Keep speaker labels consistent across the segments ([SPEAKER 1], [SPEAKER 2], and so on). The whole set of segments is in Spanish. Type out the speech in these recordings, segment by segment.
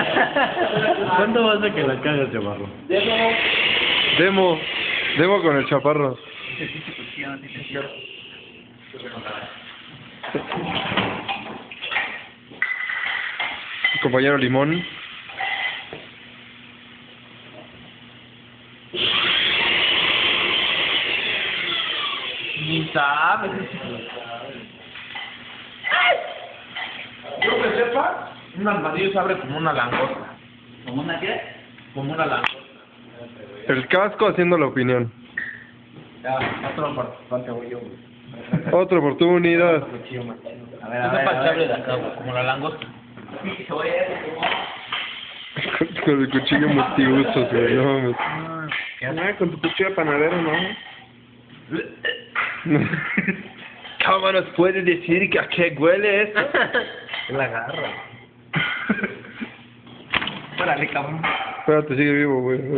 [SPEAKER 1] ¿Cuánto vas a que la cagas, chaparro?
[SPEAKER 2] Demo. Demo con el chaparro. Compañero Limón.
[SPEAKER 1] Ni sabes. Yo que sepa, un armadillo se abre como una langosta.
[SPEAKER 3] ¿Cómo una qué?
[SPEAKER 1] Como una langosta.
[SPEAKER 2] El casco haciendo la opinión.
[SPEAKER 1] Ya, otro participante voy yo.
[SPEAKER 2] Otra oportunidad.
[SPEAKER 3] A ver, a ver, a
[SPEAKER 1] de acá, güey, como la langosta.
[SPEAKER 2] Con, con el cuchillo multiusos, güey. No mames.
[SPEAKER 4] Ah, con tu cuchillo de panadero, ¿no?
[SPEAKER 2] ¿Cómo nos puede decir que a qué huele esto?
[SPEAKER 1] La garra.
[SPEAKER 3] Órale, cabrón.
[SPEAKER 2] Espérate, sigue vivo, güey.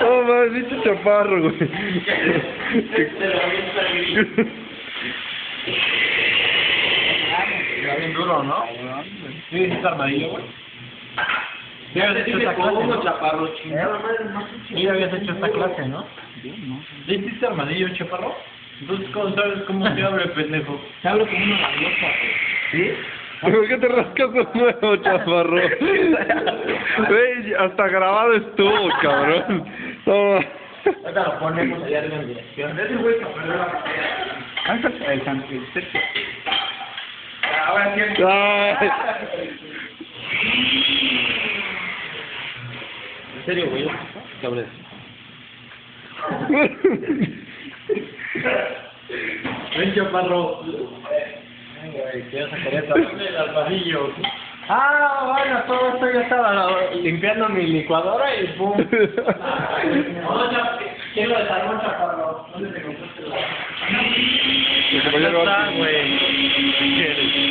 [SPEAKER 2] No mames, dicho chaparro, güey.
[SPEAKER 1] Está bien duro, ¿no? Sí, es armadillo, güey. Ya habías hecho esta clase, ¿no? chaparro Sí, ya habías hecho esta clase, ¿no? ¿Ya hiciste armadillo, chaparro? Entonces, ¿cómo sabes cómo se abre, pendejo? Se abre como una langosta. ¿Sí?
[SPEAKER 2] ¿Por qué te rascas de nuevo, chaparro? Güey, hasta grabado estuvo, cabrón. No,
[SPEAKER 1] Ahorita lo ponemos allá arriba en dirección. Ese güey que perdió la batalla.
[SPEAKER 3] El San el Sergio.
[SPEAKER 1] Ahora sí. En serio, güey. Cabrón. Ven, chaparro. Venga, que ya sacaré esta el armadillo. Ah, bueno, todo esto ya estaba limpiando mi licuadora y pum. ¿quién lo desarmó, chaparro? ¿Dónde te compraste la?
[SPEAKER 2] Compañero
[SPEAKER 1] está, güey.